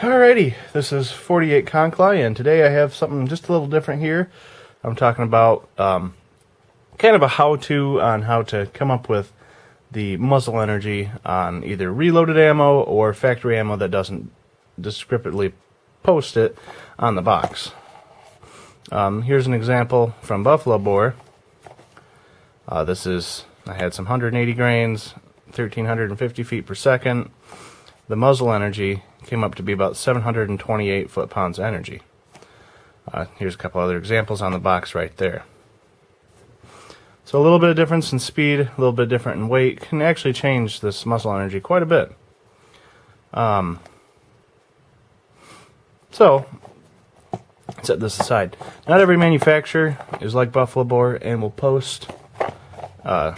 Alrighty, this is 48 Conklai, and today I have something just a little different here. I'm talking about um, kind of a how-to on how to come up with the muzzle energy on either reloaded ammo or factory ammo that doesn't descriptively post it on the box. Um, here's an example from Buffalo Bore. Uh, this is, I had some 180 grains, 1350 feet per second. The muzzle energy came up to be about 728 foot-pounds energy. Uh, here's a couple other examples on the box right there. So a little bit of difference in speed, a little bit different in weight, can actually change this muzzle energy quite a bit. Um, so, set this aside. Not every manufacturer is like Buffalo Bore and will post uh,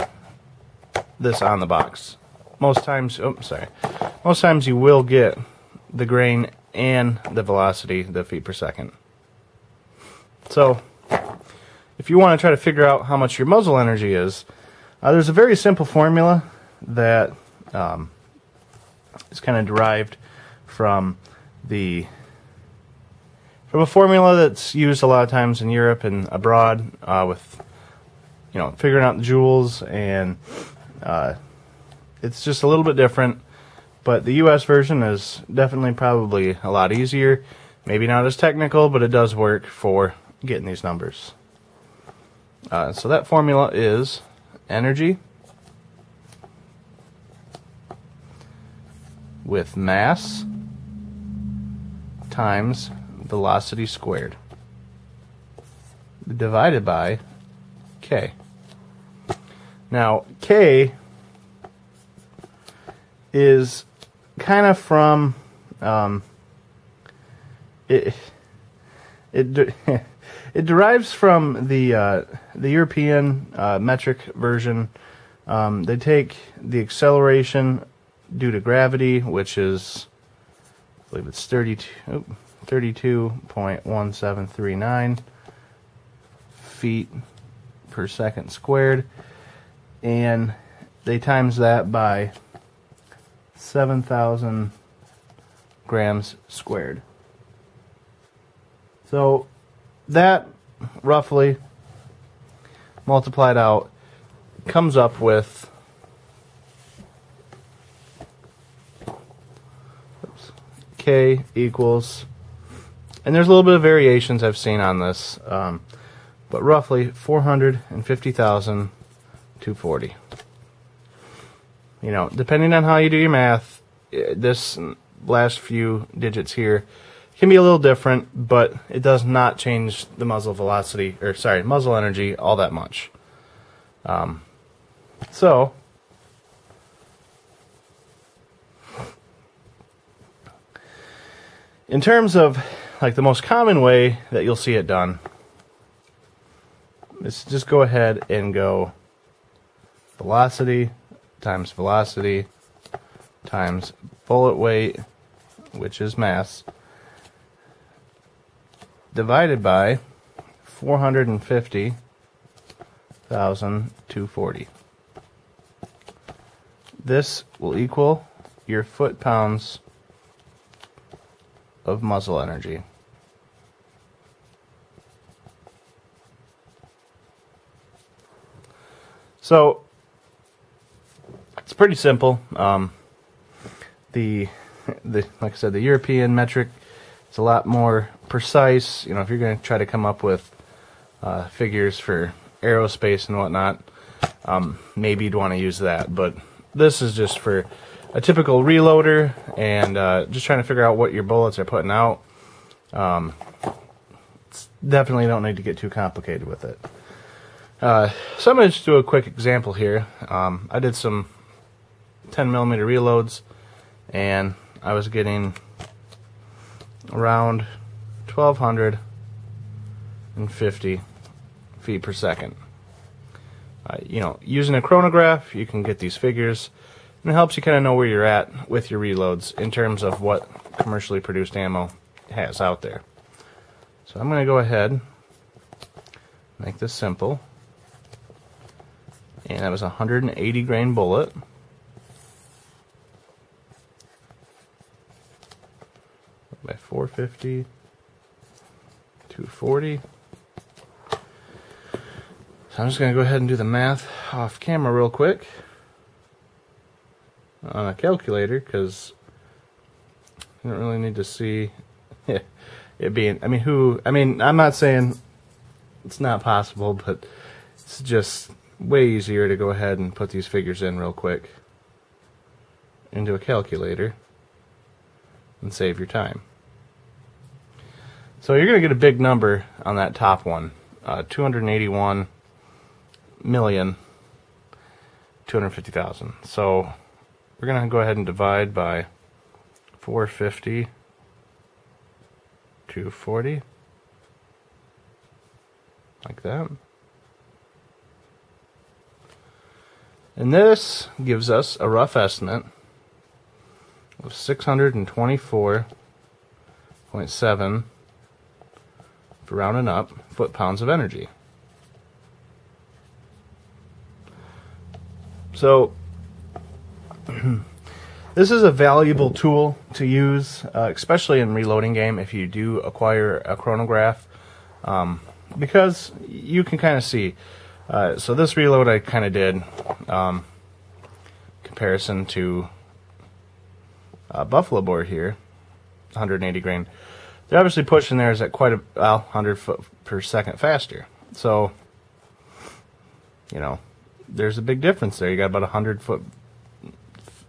this on the box. Most times, oh, sorry, most times you will get the grain and the velocity, the feet per second. So, if you want to try to figure out how much your muzzle energy is, uh, there's a very simple formula that um, is kind of derived from the from a formula that's used a lot of times in Europe and abroad uh, with you know figuring out the joules and uh, it's just a little bit different but the US version is definitely probably a lot easier. Maybe not as technical, but it does work for getting these numbers. Uh, so that formula is energy with mass times velocity squared divided by k. Now, k is kind of from um, it. It it derives from the uh, the European uh, metric version. Um, they take the acceleration due to gravity, which is, I believe it's 32, 32.1739 feet per second squared, and they times that by 7,000 grams squared. So that roughly multiplied out comes up with oops, k equals and there's a little bit of variations I've seen on this um, but roughly 450,240 you know, depending on how you do your math, eh, this last few digits here can be a little different, but it does not change the muzzle velocity, or sorry, muzzle energy all that much. Um, so, in terms of like the most common way that you'll see it done, is just go ahead and go velocity times velocity times bullet weight, which is mass, divided by 450,240. This will equal your foot pounds of muzzle energy. So pretty simple. Um, the the like I said, the European metric is a lot more precise. You know, if you're going to try to come up with uh, figures for aerospace and whatnot, um, maybe you'd want to use that. But this is just for a typical reloader and uh, just trying to figure out what your bullets are putting out. Um, definitely don't need to get too complicated with it. Uh, so I'm going to just do a quick example here. Um, I did some 10 millimeter reloads, and I was getting around 1250 feet per second. Uh, you know, using a chronograph, you can get these figures, and it helps you kind of know where you're at with your reloads in terms of what commercially produced ammo has out there. So I'm going to go ahead, make this simple, and that was a 180 grain bullet. 450, 240. So I'm just going to go ahead and do the math off camera real quick on a calculator because I don't really need to see it being. I mean, who? I mean, I'm not saying it's not possible, but it's just way easier to go ahead and put these figures in real quick into a calculator and save your time. So you're going to get a big number on that top one, uh, 281 million 250,000. So we're going to go ahead and divide by 450 240 like that. And this gives us a rough estimate of 624.7 for rounding up foot pounds of energy. So this is a valuable tool to use, uh, especially in reloading game if you do acquire a chronograph, um, because you can kind of see. Uh, so this reload I kind of did um, comparison to uh, Buffalo Bore here, 180 grain. They're obviously pushing theirs at quite a well 100 foot per second faster. So you know, there's a big difference there. You got about 100 foot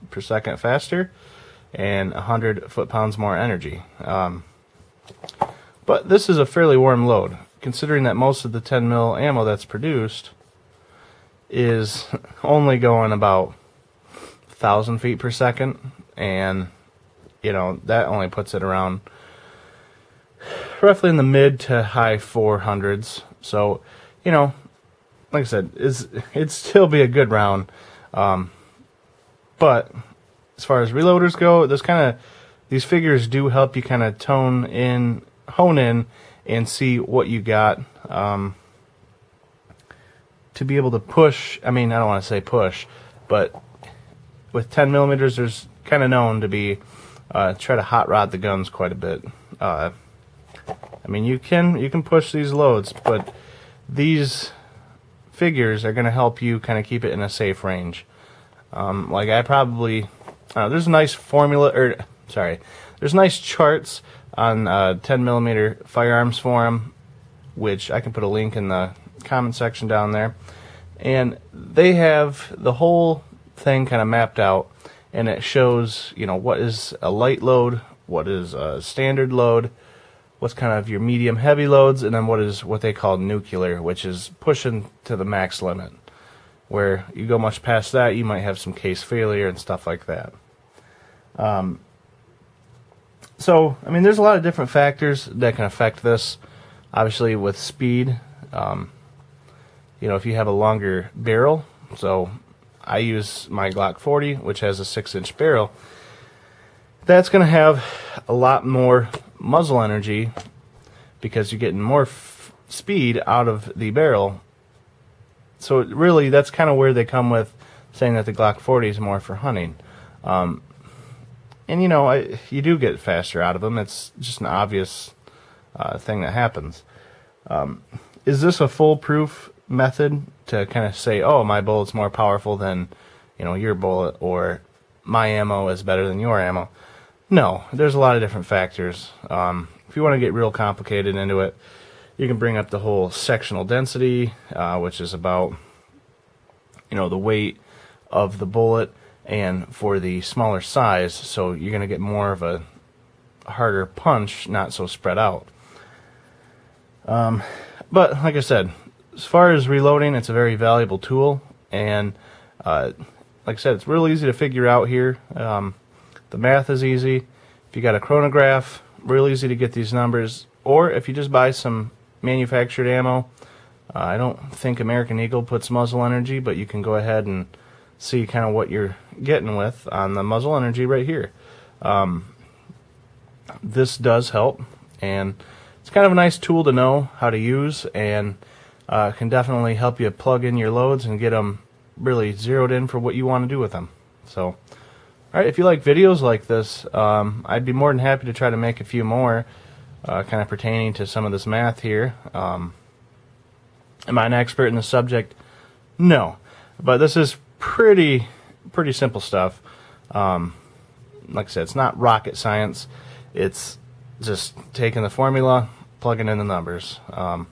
per second faster and 100 foot-pounds more energy. Um, but this is a fairly warm load, considering that most of the 10 mil ammo that's produced is only going about 1,000 feet per second, and you know that only puts it around roughly in the mid to high 400s. So, you know, like I said, is it'd still be a good round. Um, but as far as reloaders go, those kind of these figures do help you kind of tone in, hone in, and see what you got. Um, to be able to push, I mean, I don't want to say push, but with 10 millimeters, there's kind of known to be uh, try to hot rod the guns quite a bit. Uh, I mean, you can you can push these loads, but these figures are going to help you kind of keep it in a safe range. Um, like I probably, uh, there's a nice formula, or sorry, there's nice charts on uh, 10 millimeter firearms forum, which I can put a link in the comment section down there, and they have the whole thing kind of mapped out, and it shows you know what is a light load, what is a standard load, what's kind of your medium heavy loads, and then what is what they call nuclear, which is pushing to the max limit where you go much past that, you might have some case failure and stuff like that. Um, so, I mean, there's a lot of different factors that can affect this. Obviously, with speed, um, you know, if you have a longer barrel, so I use my Glock 40, which has a 6 inch barrel, that's going to have a lot more muzzle energy because you're getting more speed out of the barrel so really, that's kind of where they come with saying that the Glock 40 is more for hunting. Um, and you know, I, you do get faster out of them. It's just an obvious uh, thing that happens. Um, is this a foolproof method to kind of say, oh, my bullet's more powerful than you know your bullet, or my ammo is better than your ammo? No, there's a lot of different factors. Um, if you want to get real complicated into it, you can bring up the whole sectional density, uh, which is about you know the weight of the bullet, and for the smaller size, so you're going to get more of a harder punch, not so spread out. Um, but like I said, as far as reloading, it's a very valuable tool, and uh, like I said, it's real easy to figure out here. Um, the math is easy. If you got a chronograph, real easy to get these numbers. Or if you just buy some manufactured ammo. Uh, I don't think American Eagle puts muzzle energy, but you can go ahead and see kind of what you're getting with on the muzzle energy right here. Um, this does help, and it's kind of a nice tool to know how to use, and uh, can definitely help you plug in your loads and get them really zeroed in for what you want to do with them. So, All right, if you like videos like this, um, I'd be more than happy to try to make a few more, uh, kind of pertaining to some of this math here. Um, am I an expert in the subject? No, but this is pretty pretty simple stuff. Um, like I said, it's not rocket science. It's just taking the formula, plugging in the numbers. Um,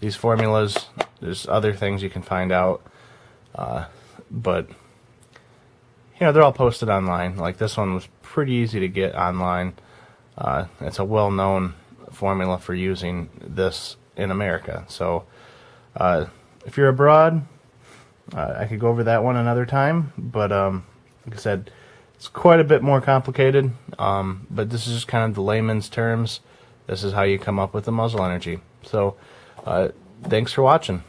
these formulas, there's other things you can find out, uh, but you know they're all posted online. Like this one was pretty easy to get online. Uh, it's a well-known formula for using this in America. So uh, if you're abroad, uh, I could go over that one another time. But um, like I said, it's quite a bit more complicated. Um, but this is just kind of the layman's terms. This is how you come up with the muzzle energy. So uh, thanks for watching.